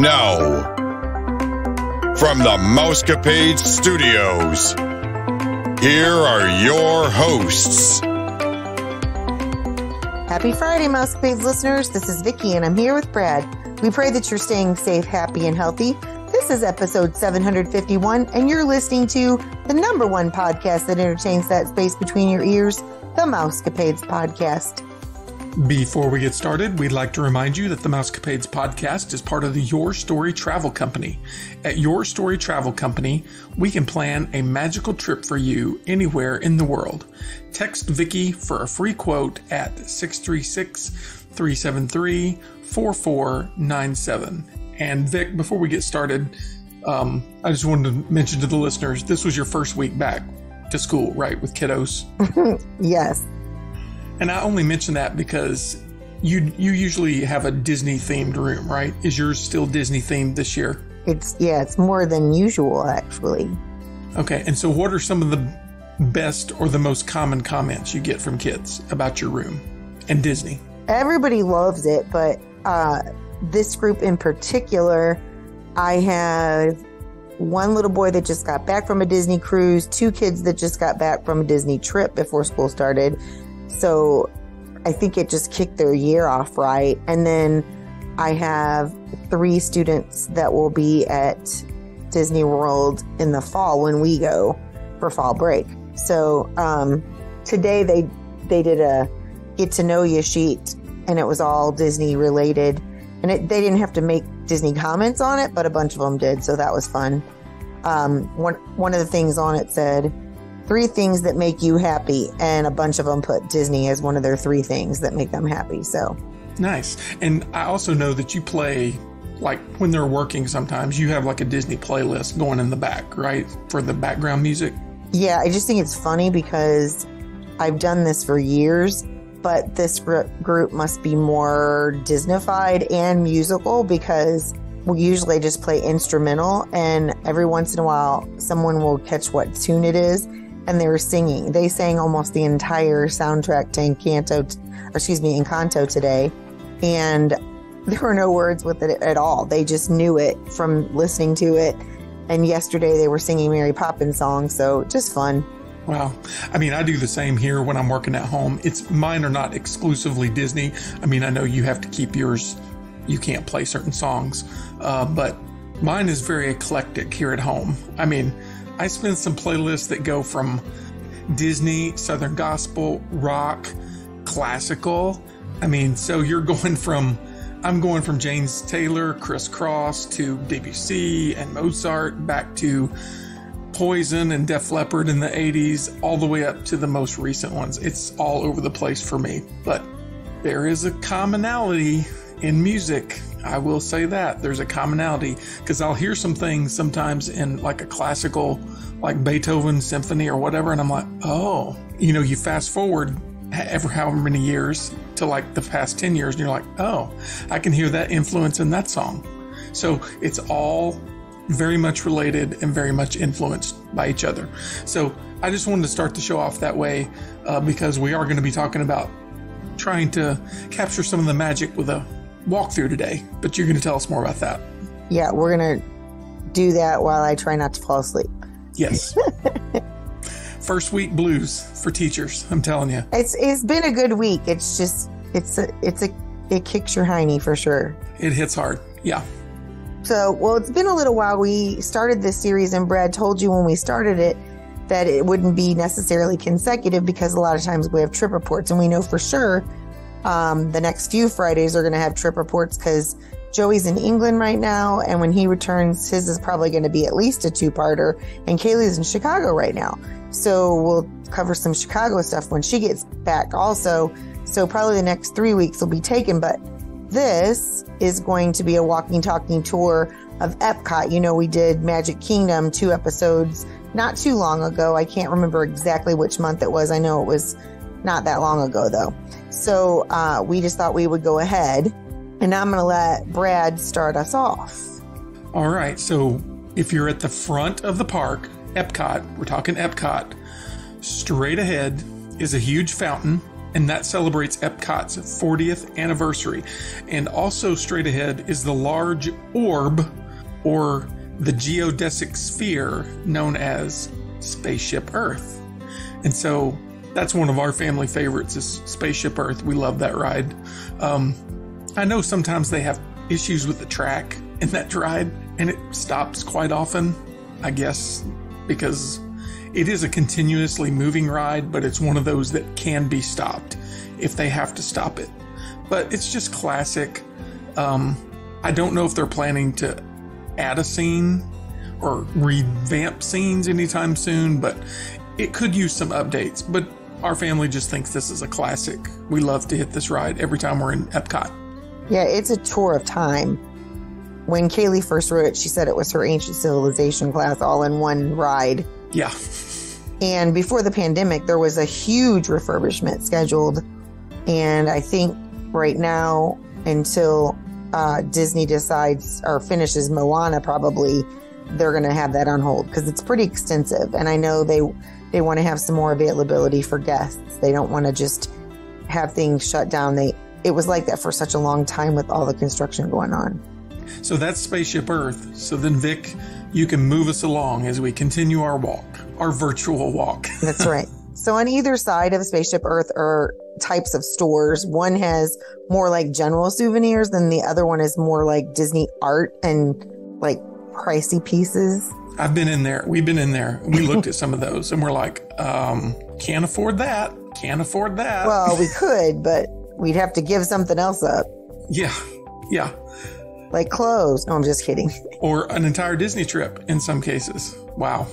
No. From the Mousecapades Studios, here are your hosts. Happy Friday, Mousecapades listeners. This is Vickie, and I'm here with Brad. We pray that you're staying safe, happy, and healthy. This is episode 751, and you're listening to the number one podcast that entertains that space between your ears, the Mousecapades Podcast. Before we get started, we'd like to remind you that the Mousecapades podcast is part of the Your Story Travel Company. At Your Story Travel Company, we can plan a magical trip for you anywhere in the world. Text Vickie for a free quote at 636 373 4497. And Vic, before we get started, um, I just wanted to mention to the listeners this was your first week back to school, right, with kiddos? yes. And I only mention that because you you usually have a Disney themed room, right? Is yours still Disney themed this year? It's yeah, it's more than usual actually. Okay, and so what are some of the best or the most common comments you get from kids about your room and Disney? Everybody loves it, but uh, this group in particular, I have one little boy that just got back from a Disney cruise, two kids that just got back from a Disney trip before school started, so I think it just kicked their year off right. And then I have three students that will be at Disney World in the fall when we go for fall break. So um, today they they did a get to know you sheet, and it was all Disney related. And it, they didn't have to make Disney comments on it, but a bunch of them did, so that was fun. Um, one one of the things on it said three things that make you happy, and a bunch of them put Disney as one of their three things that make them happy. So nice. And I also know that you play like when they're working sometimes you have like a Disney playlist going in the back, right? For the background music. Yeah, I just think it's funny because I've done this for years, but this group must be more Disneyfied and musical because we usually just play instrumental and every once in a while someone will catch what tune it is and they were singing. They sang almost the entire soundtrack to Encanto, or excuse me, Encanto today, and there were no words with it at all. They just knew it from listening to it. And yesterday they were singing Mary Poppins songs, so just fun. Wow. I mean, I do the same here when I'm working at home. It's mine are not exclusively Disney. I mean, I know you have to keep yours, you can't play certain songs, uh, but mine is very eclectic here at home. I mean, I spend some playlists that go from Disney, Southern Gospel, rock, classical. I mean, so you're going from, I'm going from James Taylor, Chris Cross to Debussy and Mozart back to Poison and Def Leppard in the 80s, all the way up to the most recent ones. It's all over the place for me, but there is a commonality in music. I will say that there's a commonality because I'll hear some things sometimes in like a classical, like Beethoven symphony or whatever, and I'm like, oh, you know, you fast forward ever however many years to like the past 10 years, and you're like, oh, I can hear that influence in that song. So it's all very much related and very much influenced by each other. So I just wanted to start the show off that way uh, because we are going to be talking about trying to capture some of the magic with a walkthrough today, but you're going to tell us more about that. Yeah, we're going to do that while I try not to fall asleep. Yes. First week blues for teachers. I'm telling you. It's it's been a good week. It's just it's a it's a it kicks your hiney for sure. It hits hard. Yeah. So, well, it's been a little while. We started this series, and Brad told you when we started it that it wouldn't be necessarily consecutive because a lot of times we have trip reports, and we know for sure um, the next few Fridays are going to have trip reports because Joey's in England right now, and when he returns, his is probably going to be at least a two-parter, and Kaylee's in Chicago right now. So we'll cover some Chicago stuff when she gets back also. So probably the next three weeks will be taken, but this is going to be a walking, talking tour of Epcot. You know, we did Magic Kingdom two episodes not too long ago. I can't remember exactly which month it was. I know it was not that long ago, though. So uh, we just thought we would go ahead. And I'm going to let Brad start us off. All right. So if you're at the front of the park, Epcot, we're talking Epcot, straight ahead is a huge fountain. and that celebrates Epcot's 40th anniversary. And also straight ahead is the large orb, or the geodesic sphere known as Spaceship Earth. And so that's one of our family favorites is Spaceship Earth. We love that ride. Um, I know sometimes they have issues with the track in that ride, and it stops quite often. I guess because it is a continuously moving ride, but it's one of those that can be stopped if they have to stop it. But it's just classic. Um, I don't know if they're planning to add a scene or revamp scenes anytime soon, but it could use some updates. But our family just thinks this is a classic. We love to hit this ride every time we're in Epcot. Yeah, it's a tour of time. When Kaylee first rode it, she said it was her ancient civilization class all in one ride. Yeah. And before the pandemic, there was a huge refurbishment scheduled. And I think right now, until uh, Disney decides or finishes Moana, probably they're going to have that on hold because it's pretty extensive. And I know they they want to have some more availability for guests. They don't want to just have things shut down. They it was like that for such a long time with all the construction going on. So that's Spaceship Earth. So then, Vic, you can move us along as we continue our walk, our virtual walk. That's right. So on either side of Spaceship Earth are types of stores. One has more like general souvenirs, than the other one is more like Disney art and like pricey pieces. I've been in there. We've been in there. We looked at some of those and we're like, um, can't afford that. Can't afford that. Well, we could, but we'd have to give something else up. Yeah. Yeah. Like clothes. No, I'm just kidding. Or an entire Disney trip in some cases. Wow.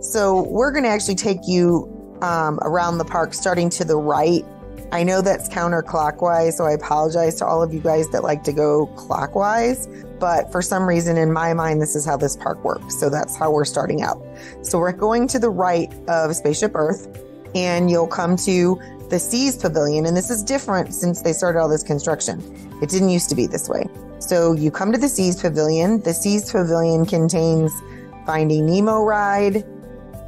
So we're going to actually take you um, around the park starting to the right. I know that's counterclockwise, so I apologize to all of you guys that like to go clockwise. But for some reason, in my mind, this is how this park works. So that's how we're starting out. So we're going to the right of Spaceship Earth, and you'll come to the Seas Pavilion. And this is different since they started all this construction. It didn't used to be this way. So you come to the Seas Pavilion. The Seas Pavilion contains Finding Nemo ride,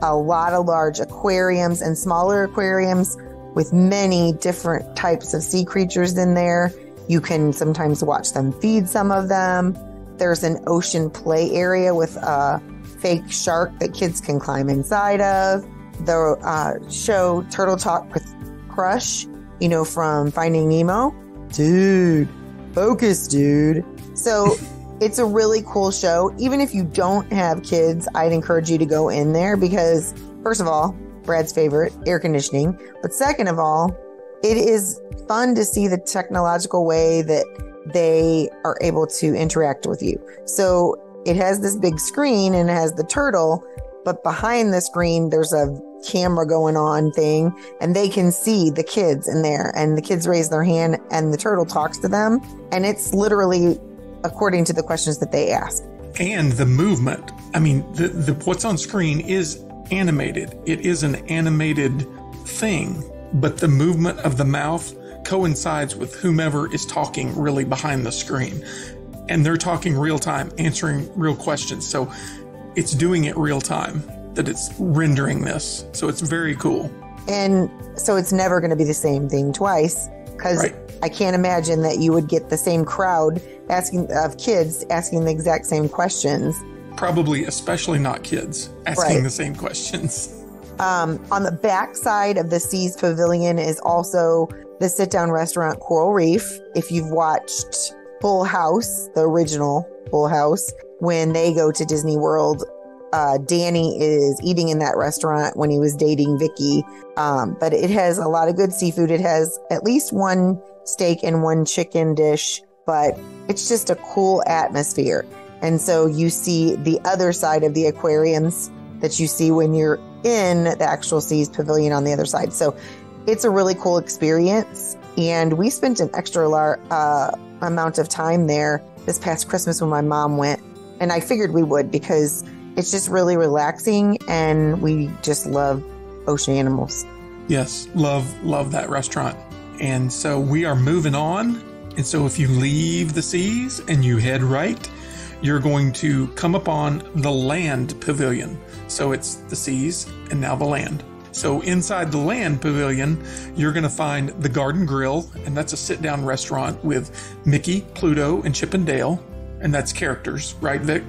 a lot of large aquariums and smaller aquariums with many different types of sea creatures in there. You can sometimes watch them feed some of them. There's an ocean play area with a fake shark that kids can climb inside of. The uh, show Turtle Talk with Crush, you know, from Finding Nemo. Dude, focus, dude. So it's a really cool show. Even if you don't have kids, I'd encourage you to go in there because, first of all, Brad's favorite, air conditioning. But second of all, it is fun to see the technological way that they are able to interact with you. So it has this big screen and it has the turtle, but behind the screen, there's a camera going on thing and they can see the kids in there and the kids raise their hand and the turtle talks to them. And it's literally according to the questions that they ask. And the movement. I mean, the, the what's on screen is animated. It is an animated thing, but the movement of the mouth coincides with whomever is talking really behind the screen. And they're talking real time, answering real questions. So it's doing it real time that it's rendering this. So it's very cool. And so it's never going to be the same thing twice because right. I can't imagine that you would get the same crowd asking of kids asking the exact same questions. Probably, especially not kids asking right. the same questions. Um, on the back side of the Seas Pavilion is also the sit down restaurant Coral Reef. If you've watched Full House, the original Full House, when they go to Disney World, uh, Danny is eating in that restaurant when he was dating Vicky. Um, but it has a lot of good seafood. It has at least one steak and one chicken dish, but it's just a cool atmosphere. And so you see the other side of the aquariums that you see when you're in the actual Seas Pavilion on the other side. So it's a really cool experience. And we spent an extra lar- uh, amount of time there this past Christmas when my mom went. And I figured we would because it's just really relaxing and we just love ocean animals. Yes, love, love that restaurant. And so we are moving on. And so if you leave the seas and you head right, you're going to come upon the land pavilion. So it's the seas and now the land. So inside the land pavilion, you're going to find the Garden Grill, and that's a sit down restaurant with Mickey, Pluto, and Chip and Dale. And that's characters, right, Vic?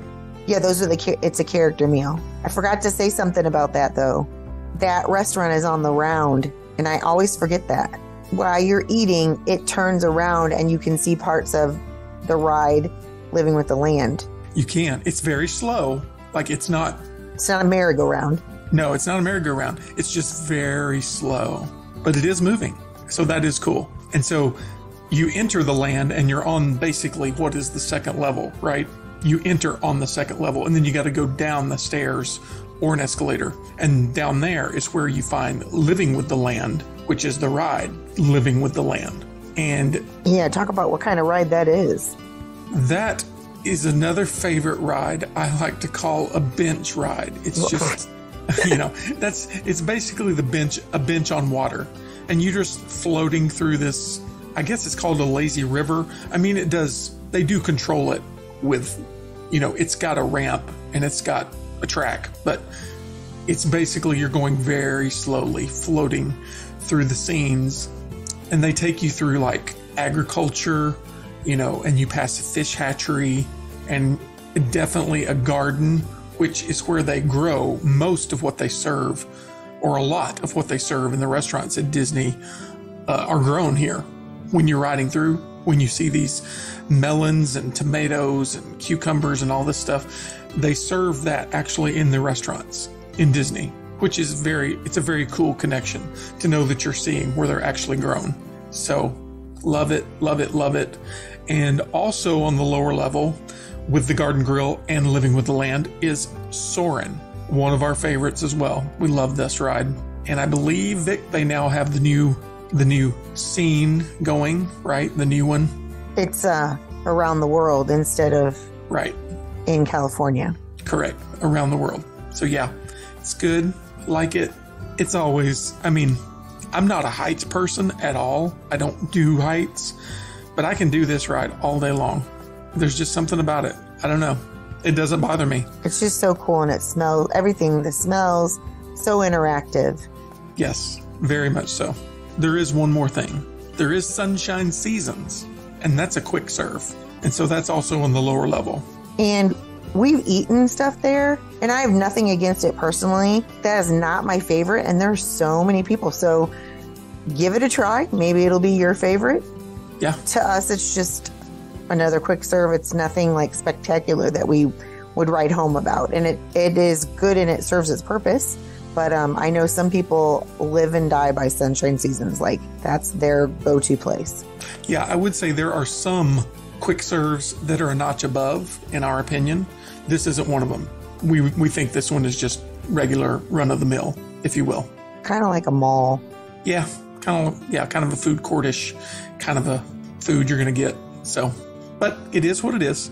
Yeah, those are the. It's a character meal. I forgot to say something about that though. That restaurant is on the round, and I always forget that. While you're eating, it turns around, and you can see parts of the ride, living with the land. You can. It's very slow. Like it's not, It's not a merry-go-round. no, it's not a merry-go-round. It's just very slow, but it is moving. So that is cool. And so you enter the land and you're on basically what is the second level, right? You enter on the second level and then you got to go down the stairs or an escalator. And down there is where you find Living with the Land, which is the ride, Living with the Land. And Yeah, talk about what kind of ride that is. That is another favorite ride I like to call a bench ride. It's just, you know, that's it's basically the bench, a bench on water, and you're just floating through this. I guess it's called a lazy river. I mean, it does. They do control it with, you know, it's got a ramp and it's got a track, but it's basically you're going very slowly, floating through the scenes, and they take you through like agriculture, you know, and you pass a fish hatchery and definitely a garden, which is where they grow most of what they serve, or a lot of what they serve in the restaurants at Disney uh, are grown here. When you're riding through, when you see these melons and tomatoes and cucumbers and all this stuff, they serve that actually in the restaurants in Disney, which is very, it's a very cool connection to know that you're seeing where they're actually grown. So love it, love it, love it. And also on the lower level with the Garden Grill and Living with the Land is Soarin', one of our favorites as well. We love this ride. And I believe Vic, they now have the new the new scene going, right? The new one. It's uh, around the world instead of Right. in California. Correct. Around the world. So yeah, it's good. Like it. It's always I mean, I'm not a heights person at all. I don't do heights, but I can do this ride all day long. There's just something about it. I don't know. It doesn't bother me. It's just so cool and it smells everything, the smells, so interactive. Yes, very much so. There is one more thing. There is Sunshine Seasons, and that's a quick serve. And so that's also on the lower level. And we've eaten stuff there, and I have nothing against it personally. That is not my favorite, and there's so many people. So give it a try. Maybe it'll be your favorite. Yeah. To us, it's just another quick serve. It's nothing like spectacular that we would write home about, and it, it is good and it serves its purpose. But um, I know some people live and die by Sunshine Seasons. Like that's their go-to place. Yeah, I would say there are some quick serves that are a notch above, in our opinion. This isn't one of them. We, we think this one is just regular run of the mill, if you will. Kind of like a mall. Yeah, kind of yeah, kind of a food courtish kind of a food you're gonna get. So, but it is what it is.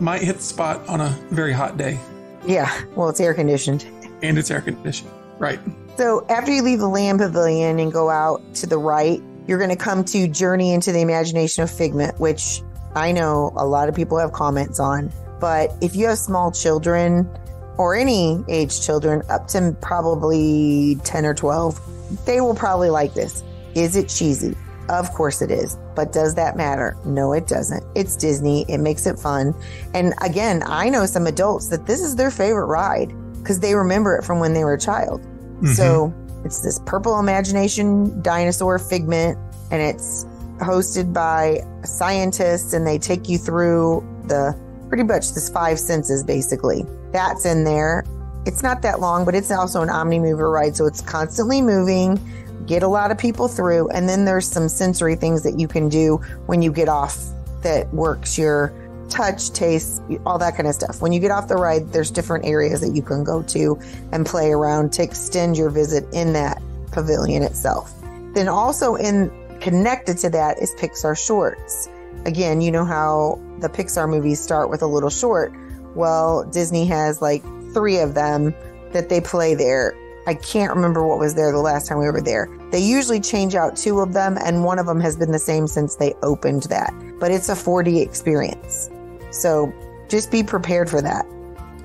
Might hit the spot on a very hot day, Yeah. Well, it's air conditioned. and it's air conditioned. Right. So after you leave the Land Pavilion and go out to the right, you're going to come to Journey into the Imagination of Figment, which I know a lot of people have comments on. But if you have small children or any age children up to probably 10 or 12, they will probably like this. Is it cheesy? Of course it is. But does that matter? No, it doesn't. It's Disney. It makes it fun. And again, I know some adults that this is their favorite ride because they remember it from when they were a child. Mm-hmm. So it's this purple imagination dinosaur figment, and it's hosted by scientists, and they take you through the pretty much this five senses basically. That's in there. It's not that long, but it's also an omni mover ride, so it's constantly moving. Get a lot of people through, and then there's some sensory things that you can do when you get off that works your touch, taste, all that kind of stuff. When you get off the ride, there's different areas that you can go to and play around to extend your visit in that pavilion itself. Then also in connected to that is Pixar shorts. Again, you know how the Pixar movies start with a little short. Well, Disney has like 3 of them that they play there. I can't remember what was there the last time we were there. They usually change out two of them, and one of them has been the same since they opened that. But it's a 4D experience. So just be prepared for that.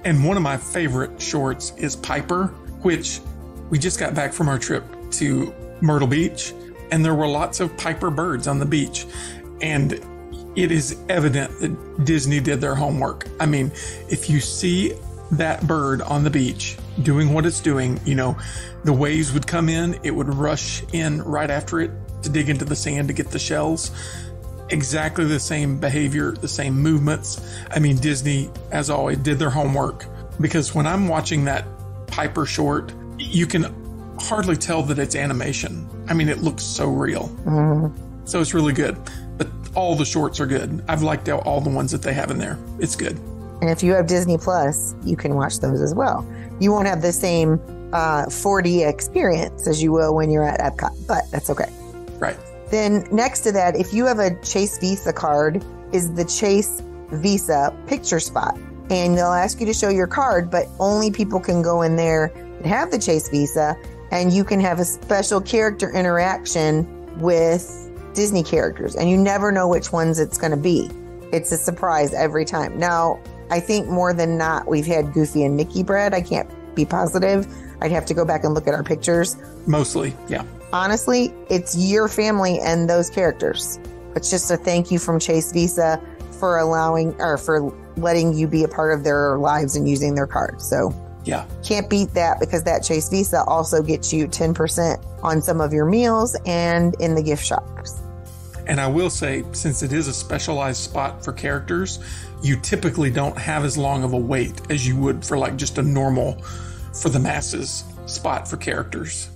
And one of my favorite shorts is Piper, which We just got back from our trip to Myrtle Beach, and there were lots of Piper birds on the beach. And it is evident that Disney did their homework. I mean, if you see that bird on the beach doing what it's doing, you know, the waves would come in, it would rush in right after it to dig into the sand to get the shells. Exactly the same behavior, the same movements. I mean, Disney, as always, did their homework because when I'm watching that Piper short, you can hardly tell that it's animation. I mean, it looks so real. Mm-hmm. So it's really good. All the shorts are good. I've liked out all the ones that they have in there. It's good. And if you have Disney Plus, you can watch those as well. You won't have the same uh, 4D experience as you will when you're at Epcot, but that's okay. Right. Then next to that, if you have a Chase Visa card, is the Chase Visa picture spot. And they'll ask you to show your card, but only people can go in there that have the Chase Visa. And you can have a special character interaction with Disney characters. And you never know which ones it's going to be. It's a surprise every time. Now, I think more than not, we've had Goofy and Mickey bread. I can't be positive. I'd have to go back and look at our pictures. Mostly, yeah honestly, it's your family and those characters. It's just a thank you from Chase Visa for allowing or for letting you be a part of their lives and using their card. So, yeah. Can't beat that because that Chase Visa also gets you 10% on some of your meals and in the gift shops. And I will say, since it is a specialized spot for characters, you typically don't have as long of a wait as you would for like just a normal, for the masses spot for characters.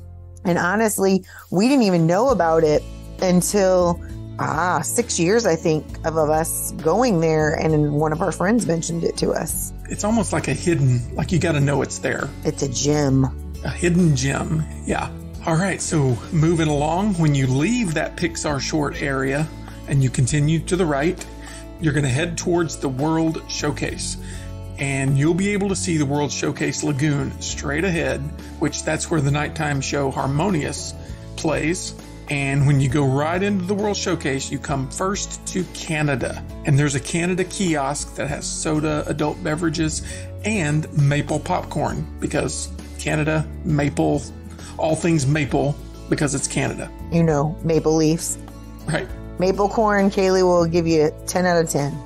And honestly, we didn't even know about it until ah six years, I think, of, of us going there, and one of our friends mentioned it to us. It's almost like a hidden, like you got to know it's there. It's a gem. A hidden gem, yeah. All right, so moving along, when you leave that Pixar short area and you continue to the right, you're going to head towards the World Showcase and you'll be able to see the World Showcase Lagoon straight ahead, which that's where the nighttime show Harmonious plays. And when you go right into the World Showcase, you come first to Canada. And there's a Canada kiosk that has soda, adult beverages, and maple popcorn because Canada, maple, all things maple because it's Canada. You know, maple leaves. Right. Maple corn, Kaylee will give you 10 out of 10.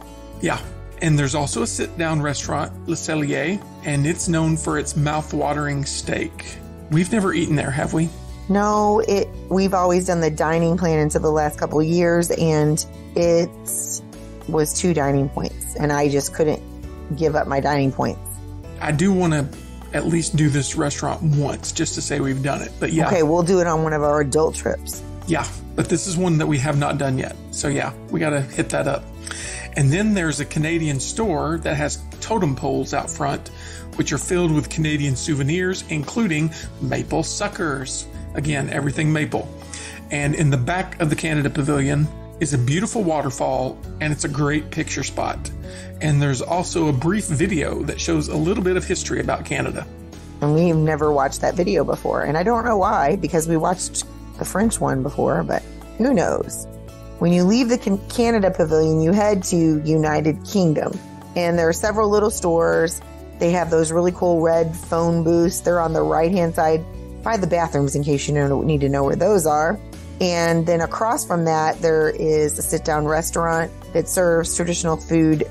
Yeah, and there's also a sit down restaurant, Le Cellier, and it's known for its mouth-watering steak. We've never eaten there, have we? No, it we've always done the dining plan until the last couple of years and it was two dining points and I just couldn't give up my dining points. I do want to at least do this restaurant once just to say we've done it. But yeah. Okay, we'll do it on one of our adult trips. Yeah, but this is one that we have not done yet. So yeah, we got to hit that up. And then there's a Canadian store that has totem poles out front, which are filled with Canadian souvenirs, including maple suckers. Again, everything maple. And in the back of the Canada Pavilion is a beautiful waterfall, and it's a great picture spot. And there's also a brief video that shows a little bit of history about Canada. And we've never watched that video before. And I don't know why, because we watched the French one before, but who knows? When you leave the Canada Pavilion, you head to United Kingdom. And there are several little stores. They have those really cool red phone booths. They're on the right hand side by the bathrooms in case you need to know where those are. And then across from that, there is a sit down restaurant that serves traditional food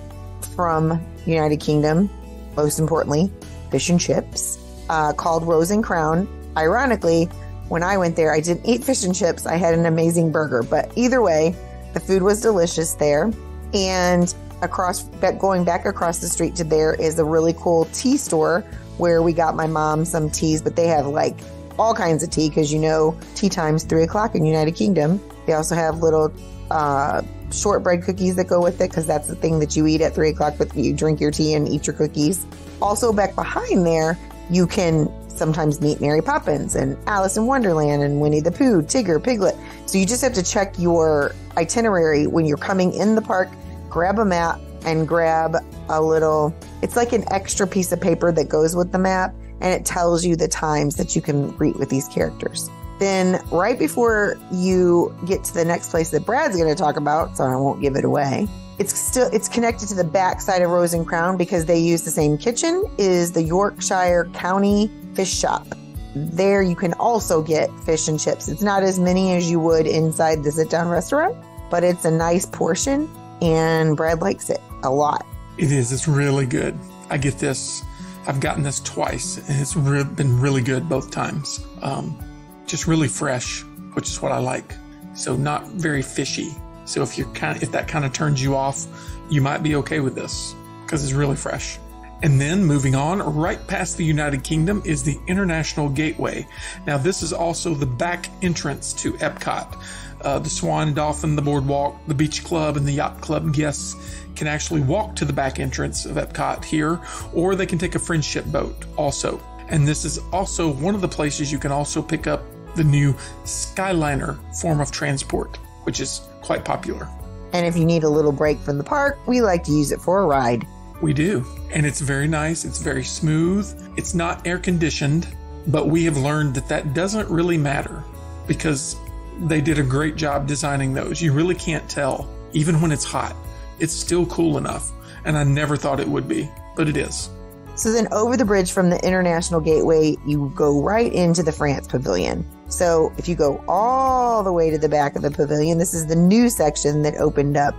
from United Kingdom, most importantly, fish and chips, uh, called Rose and Crown. Ironically, when I went there, I didn't eat fish and chips. I had an amazing burger. But either way, the food was delicious there. And across, going back across the street to there is a really cool tea store where we got my mom some teas, but they have like all kinds of tea because you know tea time's three o'clock in United Kingdom. They also have little uh, shortbread cookies that go with it because that's the thing that you eat at three o'clock. But you drink your tea and eat your cookies. Also, back behind there, you can sometimes meet Mary Poppins and Alice in Wonderland and Winnie the Pooh, Tigger, Piglet. So you just have to check your itinerary when you're coming in the park, grab a map and grab a little, it's like an extra piece of paper that goes with the map and it tells you the times that you can greet with these characters. Then, right before you get to the next place that Brad's going to talk about, so I won't give it away, it's still it's connected to the back side of Rose and Crown because they use the same kitchen. Is the Yorkshire County Fish Shop, there you can also get fish and chips. It's not as many as you would inside the sit down restaurant, but it's a nice portion and Brad likes it a lot. It is. It's really good. I get this. I've gotten this twice and it's re- been really good both times. Um, just really fresh, which is what I like. So not very fishy. So if you're kind of, if that kind of turns you off, you might be okay with this because it's really fresh. And then moving on, right past the United Kingdom is the International Gateway. Now, this is also the back entrance to Epcot. Uh, the Swan, Dolphin, the Boardwalk, the Beach Club, and the Yacht Club guests can actually walk to the back entrance of Epcot here, or they can take a friendship boat also. And this is also one of the places you can also pick up the new Skyliner form of transport, which is quite popular. And if you need a little break from the park, we like to use it for a ride. We do. And it's very nice. It's very smooth. It's not air conditioned, but we have learned that that doesn't really matter because they did a great job designing those. You really can't tell, even when it's hot. It's still cool enough. And I never thought it would be, but it is. So then over the bridge from the International Gateway, you go right into the France Pavilion. So if you go all the way to the back of the pavilion, this is the new section that opened up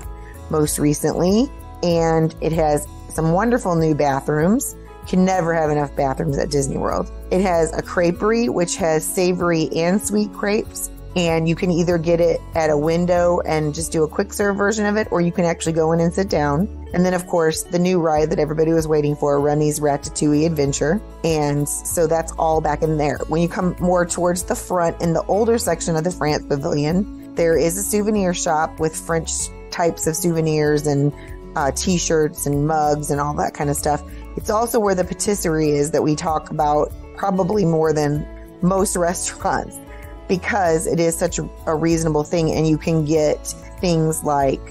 most recently. And it has some wonderful new bathrooms. Can never have enough bathrooms at Disney World. It has a creperie, which has savory and sweet crepes. And you can either get it at a window and just do a quick serve version of it, or you can actually go in and sit down. And then, of course, the new ride that everybody was waiting for, Remy's Ratatouille Adventure. And so that's all back in there. When you come more towards the front in the older section of the France Pavilion, there is a souvenir shop with French types of souvenirs and uh, t shirts and mugs and all that kind of stuff. It's also where the patisserie is that we talk about probably more than most restaurants because it is such a, reasonable thing and you can get things like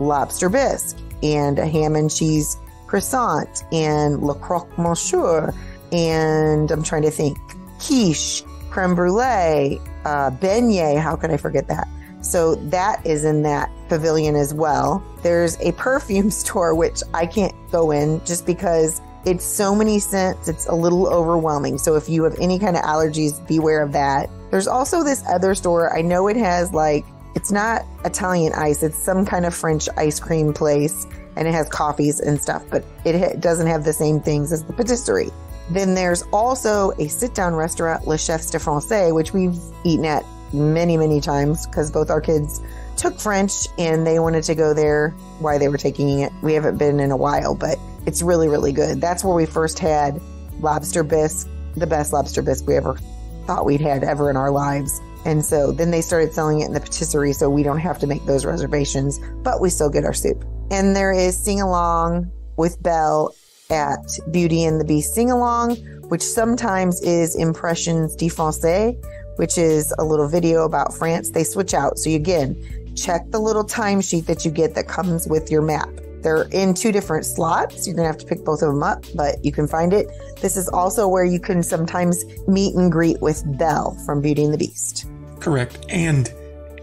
lobster bisque and a ham and cheese croissant and le croque monsieur and I'm trying to think quiche, creme brulee, uh, beignet. How could I forget that? So that is in that pavilion as well. There's a perfume store, which I can't go in just because it's so many scents. It's a little overwhelming. So if you have any kind of allergies, beware of that. There's also this other store. I know it has like, it's not Italian ice. It's some kind of French ice cream place and it has coffees and stuff, but it doesn't have the same things as the patisserie. Then there's also a sit down restaurant, Le Chefs de Francais, which we've eaten at many, many times because both our kids took French and they wanted to go there while they were taking it. We haven't been in a while, but it's really, really good. That's where we first had lobster bisque, the best lobster bisque we ever thought we'd had ever in our lives. And so then they started selling it in the patisserie, so we don't have to make those reservations, but we still get our soup. And there is Sing Along with Belle at Beauty and the Beast Sing Along, which sometimes is Impressions de Francais, which is a little video about France. They switch out. So again, check the little timesheet that you get that comes with your map. They're in two different slots. You're going to have to pick both of them up, but you can find it. This is also where you can sometimes meet and greet with Belle from Beauty and the Beast. Correct. And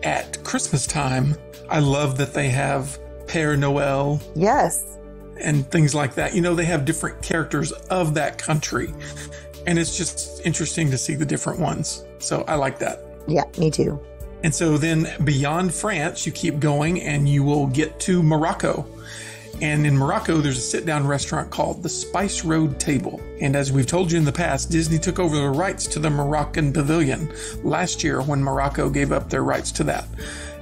at Christmas time, I love that they have Père Noel. Yes. And things like that. You know, they have different characters of that country. And it's just interesting to see the different ones. So I like that. Yeah, me too. And so then beyond France, you keep going and you will get to Morocco. And in Morocco, there's a sit down restaurant called the Spice Road Table. And as we've told you in the past, Disney took over the rights to the Moroccan Pavilion last year when Morocco gave up their rights to that.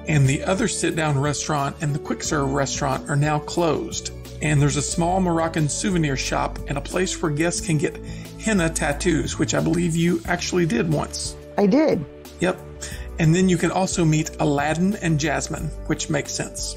And the other sit down restaurant and the quick serve restaurant are now closed. And there's a small Moroccan souvenir shop and a place where guests can get henna tattoos, which I believe you actually did once. I did. Yep. And then you can also meet Aladdin and Jasmine, which makes sense.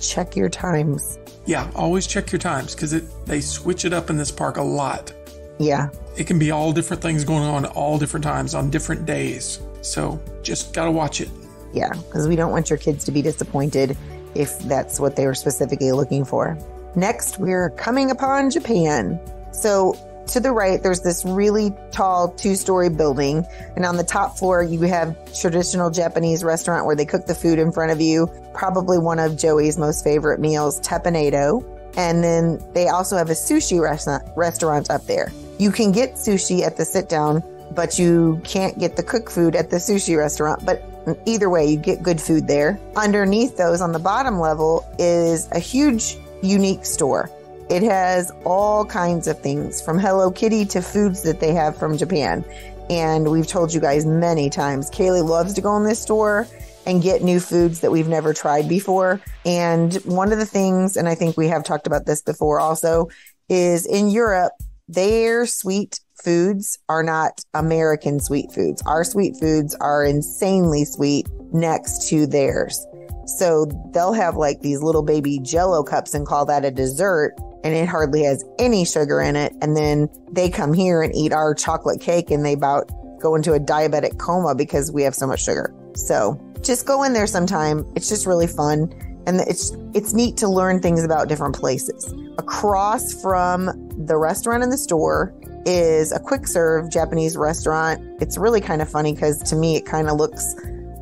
Check your times. Yeah, always check your times because it they switch it up in this park a lot. Yeah. It can be all different things going on all different times on different days. So just gotta watch it. Yeah, because we don't want your kids to be disappointed if that's what they were specifically looking for. Next, we're coming upon Japan. So to the right, there's this really tall two story building. And on the top floor, you have traditional Japanese restaurant where they cook the food in front of you. Probably one of Joey's most favorite meals, teppanyaki. And then they also have a sushi restaurant, restaurant up there. You can get sushi at the sit down but you can't get the cook food at the sushi restaurant. But either way, you get good food there. Underneath those on the bottom level is a huge, unique store. It has all kinds of things from Hello Kitty to foods that they have from Japan. And we've told you guys many times, Kaylee loves to go in this store and get new foods that we've never tried before. And one of the things, and I think we have talked about this before also, is in Europe, their sweet foods are not American sweet foods. Our sweet foods are insanely sweet next to theirs. So they'll have like these little baby jello cups and call that a dessert. And it hardly has any sugar in it. And then they come here and eat our chocolate cake and they about go into a diabetic coma because we have so much sugar. So just go in there sometime. It's just really fun. And it's it's neat to learn things about different places. Across from the restaurant and the store is a quick serve Japanese restaurant. It's really kind of funny because to me it kind of looks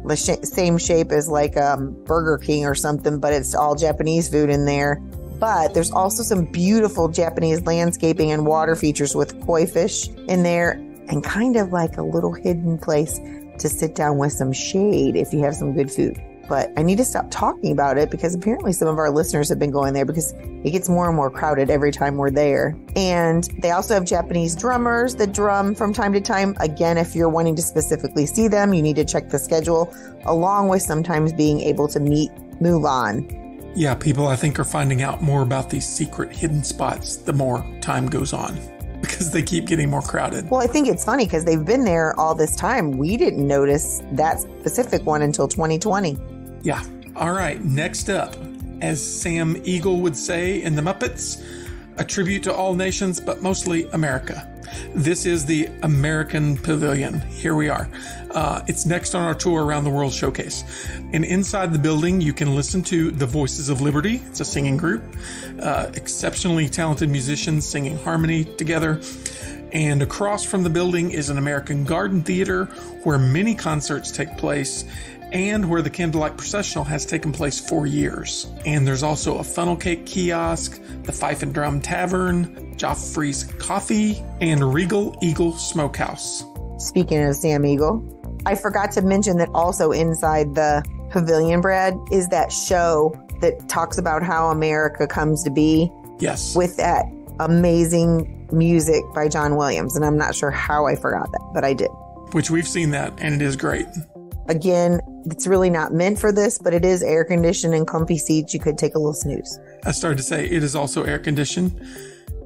the sh- same shape as like um, Burger King or something, but it's all Japanese food in there. But there's also some beautiful Japanese landscaping and water features with koi fish in there and kind of like a little hidden place to sit down with some shade if you have some good food. But I need to stop talking about it because apparently some of our listeners have been going there because it gets more and more crowded every time we're there. And they also have Japanese drummers that drum from time to time. Again, if you're wanting to specifically see them, you need to check the schedule, along with sometimes being able to meet Mulan. Yeah, people I think are finding out more about these secret hidden spots the more time goes on because they keep getting more crowded. Well, I think it's funny because they've been there all this time. We didn't notice that specific one until 2020. Yeah. All right. Next up, as Sam Eagle would say in The Muppets, a tribute to all nations, but mostly America. This is the American Pavilion. Here we are. Uh, it's next on our tour around the world showcase. And inside the building, you can listen to the Voices of Liberty. It's a singing group, uh, exceptionally talented musicians singing harmony together. And across from the building is an American Garden Theater where many concerts take place and where the Candlelight Processional has taken place for years. And there's also a funnel cake kiosk, the Fife and Drum Tavern, Joffrey's Coffee, and Regal Eagle Smokehouse. Speaking of Sam Eagle, I forgot to mention that also inside the pavilion, Brad, is that show that talks about how America comes to be. Yes. With that amazing music by John Williams. And I'm not sure how I forgot that, but I did. Which we've seen that, and it is great. Again, it's really not meant for this, but it is air conditioned and comfy seats. You could take a little snooze. I started to say it is also air conditioned.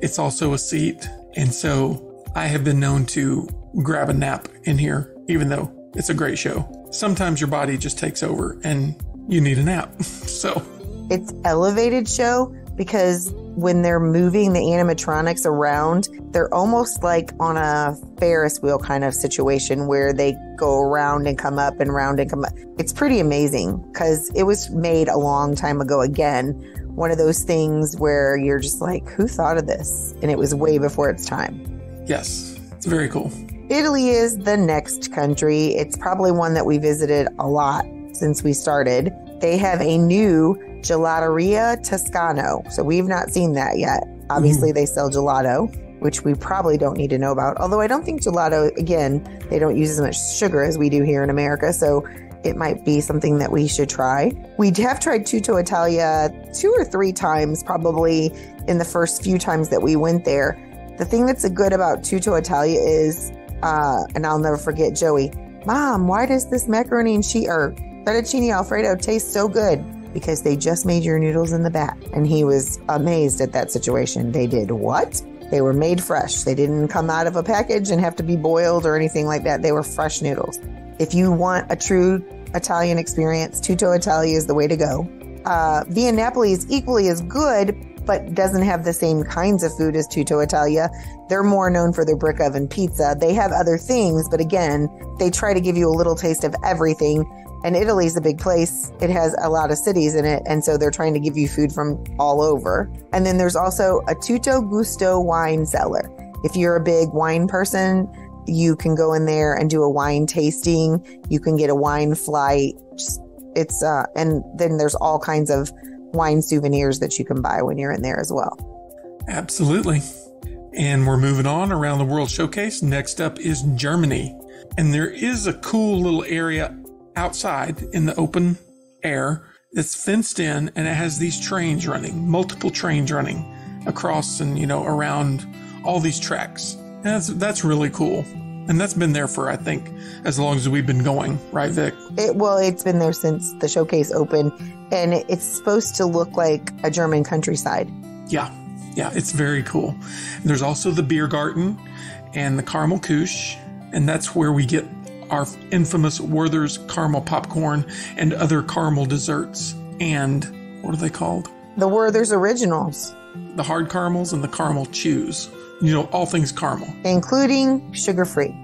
It's also a seat. And so I have been known to grab a nap in here, even though it's a great show. Sometimes your body just takes over and you need a nap. so it's elevated show because when they're moving the animatronics around, they're almost like on a Ferris wheel kind of situation where they go around and come up and round and come up. It's pretty amazing because it was made a long time ago again. One of those things where you're just like, who thought of this? And it was way before its time. Yes, it's very cool. Italy is the next country. It's probably one that we visited a lot since we started. They have a new Gelateria Toscano. So we've not seen that yet. Obviously, mm. they sell gelato, which we probably don't need to know about. Although I don't think gelato, again, they don't use as much sugar as we do here in America. So it might be something that we should try. We have tried Tutto Italia two or three times, probably in the first few times that we went there. The thing that's good about Tutto Italia is, uh, and I'll never forget Joey, Mom, why does this macaroni and cheese or fettuccine alfredo taste so good? because they just made your noodles in the back. And he was amazed at that situation. They did what? They were made fresh. They didn't come out of a package and have to be boiled or anything like that. They were fresh noodles. If you want a true Italian experience, Tutto Italia is the way to go. Uh, Via Napoli is equally as good, but doesn't have the same kinds of food as Tutto Italia. They're more known for their brick oven pizza. They have other things, but again, they try to give you a little taste of everything and Italy's a big place. It has a lot of cities in it. And so they're trying to give you food from all over. And then there's also a Tutto Gusto wine cellar. If you're a big wine person, you can go in there and do a wine tasting. You can get a wine flight. It's, uh, and then there's all kinds of wine souvenirs that you can buy when you're in there as well. Absolutely. And we're moving on around the World Showcase. Next up is Germany. And there is a cool little area outside in the open air that's fenced in and it has these trains running, multiple trains running across and, you know, around all these tracks. And that's, that's really cool. And that's been there for, I think, as long as we've been going, right, Vic? It, well, it's been there since the showcase opened, and it's supposed to look like a German countryside. Yeah, yeah, it's very cool. There's also the beer garden and the Karamell-Küche, and that's where we get our infamous Werther's caramel popcorn and other caramel desserts. And what are they called? The Werther's Originals. The hard caramels and the caramel chews. You know, all things caramel. Including sugar free.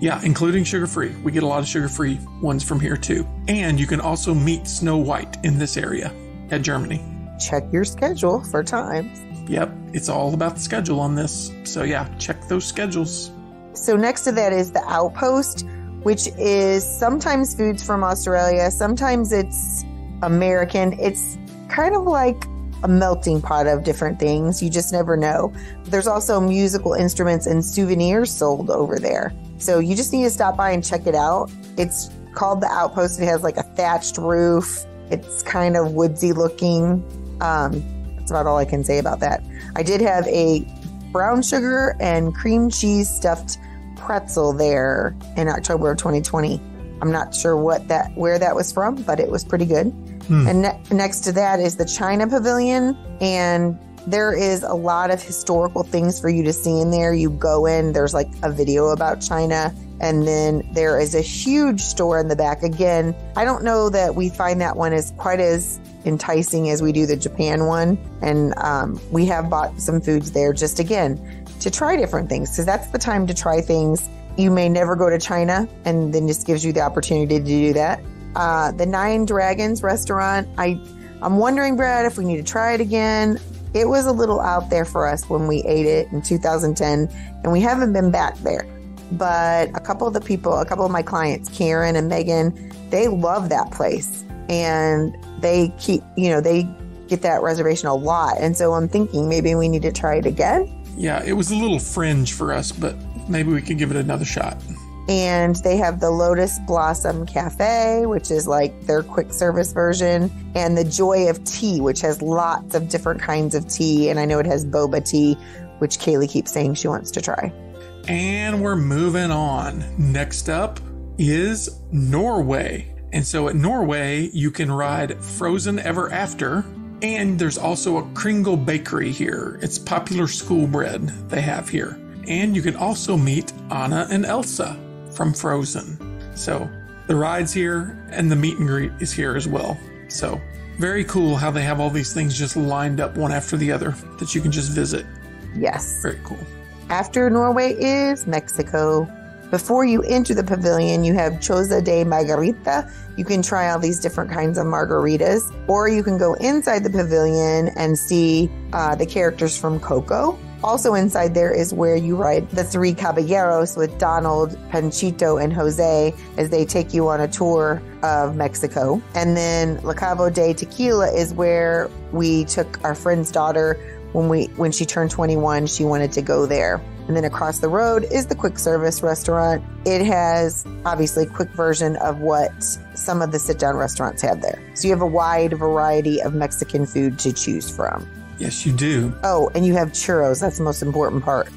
Yeah, including sugar free. We get a lot of sugar free ones from here too. And you can also meet Snow White in this area at Germany. Check your schedule for times. Yep, it's all about the schedule on this. So, yeah, check those schedules. So, next to that is the Outpost, which is sometimes foods from Australia, sometimes it's American. It's kind of like a melting pot of different things. You just never know. There's also musical instruments and souvenirs sold over there. So, you just need to stop by and check it out. It's called the Outpost. It has like a thatched roof, it's kind of woodsy looking. Um, that's about all I can say about that. I did have a brown sugar and cream cheese stuffed pretzel there in October of 2020. I'm not sure what that where that was from, but it was pretty good. Hmm. And ne- next to that is the China Pavilion, and there is a lot of historical things for you to see in there. You go in, there's like a video about China, and then there is a huge store in the back. Again, I don't know that we find that one as quite as enticing as we do the Japan one. And um, we have bought some foods there just again to try different things because that's the time to try things. You may never go to China, and then just gives you the opportunity to do that. Uh, the Nine Dragons restaurant, I, I'm wondering, Brad, if we need to try it again. It was a little out there for us when we ate it in 2010, and we haven't been back there. But a couple of the people, a couple of my clients, Karen and Megan, they love that place and they keep, you know, they get that reservation a lot. And so I'm thinking maybe we need to try it again. Yeah, it was a little fringe for us, but maybe we could give it another shot. And they have the Lotus Blossom Cafe, which is like their quick service version, and the Joy of Tea, which has lots of different kinds of tea. And I know it has boba tea, which Kaylee keeps saying she wants to try. And we're moving on. Next up is Norway. And so at Norway, you can ride Frozen Ever After. And there's also a Kringle Bakery here. It's popular school bread they have here. And you can also meet Anna and Elsa from Frozen. So the rides here and the meet and greet is here as well. So very cool how they have all these things just lined up one after the other that you can just visit. Yes. Very cool. After Norway is Mexico. Before you enter the pavilion, you have Choza de Margarita. You can try all these different kinds of margaritas, or you can go inside the pavilion and see uh, the characters from Coco. Also, inside there is where you ride the three caballeros with Donald, Panchito, and Jose as they take you on a tour of Mexico. And then La Cava de Tequila is where we took our friend's daughter when we when she turned 21. She wanted to go there. And then across the road is the quick service restaurant. It has obviously a quick version of what some of the sit down restaurants have there. So you have a wide variety of Mexican food to choose from. Yes, you do. Oh, and you have churros. That's the most important part.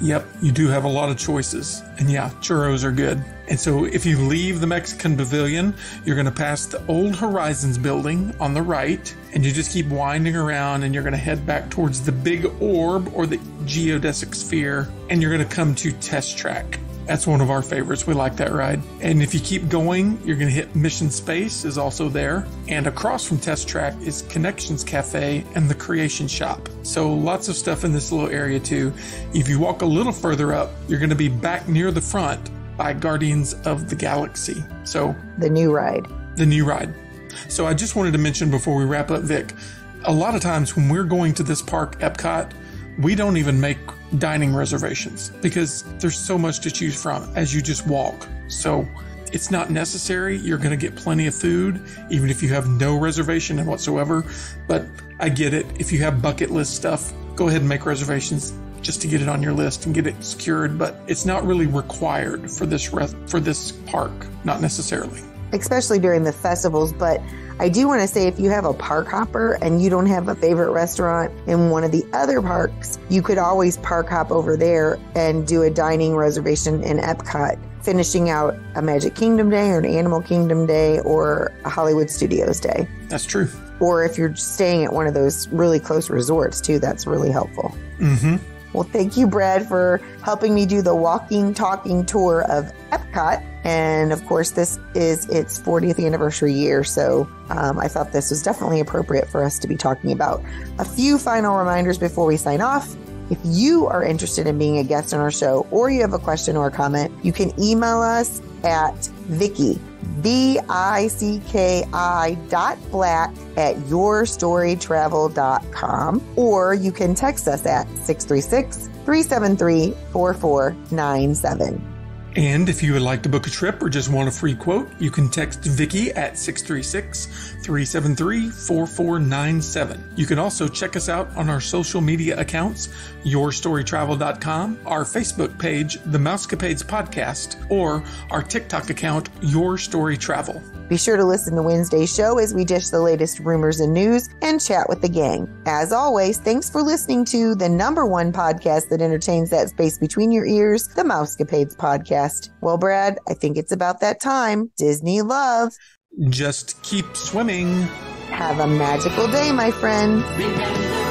Yep, you do have a lot of choices. And yeah, churros are good. And so if you leave the Mexican pavilion, you're going to pass the Old Horizons building on the right, and you just keep winding around and you're going to head back towards the big orb or the geodesic sphere, and you're going to come to Test Track. That's one of our favorites. We like that ride. And if you keep going, you're going to hit Mission Space is also there. And across from Test Track is Connections Cafe and the Creation Shop. So lots of stuff in this little area too. If you walk a little further up, you're going to be back near the front by Guardians of the Galaxy. So the new ride. The new ride. So I just wanted to mention before we wrap up, Vic, a lot of times when we're going to this park, Epcot, we don't even make dining reservations because there's so much to choose from as you just walk. So it's not necessary. You're going to get plenty of food, even if you have no reservation whatsoever. But I get it. If you have bucket list stuff, go ahead and make reservations. just to get it on your list and get it secured, but it's not really required for this res- for this park, not necessarily. Especially during the festivals, but I do want to say if you have a park hopper and you don't have a favorite restaurant in one of the other parks, you could always park hop over there and do a dining reservation in Epcot, finishing out a Magic Kingdom day or an Animal Kingdom day or a Hollywood Studios day. That's true. Or if you're staying at one of those really close resorts too, that's really helpful. Mm-hmm. Well, thank you, Brad, for helping me do the walking, talking tour of Epcot. And of course, this is its 40th anniversary year, so um, I thought this was definitely appropriate for us to be talking about. A few final reminders before we sign off. If you are interested in being a guest on our show or you have a question or a comment, you can email us at Vicki, V I C K I dot black at yourstorytravel.com or you can text us at 636 373 4497. And if you would like to book a trip or just want a free quote, you can text Vicki at 636 373 4497. You can also check us out on our social media accounts, yourstorytravel.com, our Facebook page, The Mousecapades Podcast, or our TikTok account, Your Story Travel. Be sure to listen to Wednesday's show as we dish the latest rumors and news and chat with the gang. As always, thanks for listening to the number one podcast that entertains that space between your ears, the Mousecapades Podcast. Well, Brad, I think it's about that time. Disney love. Just keep swimming. Have a magical day, my friends. Remember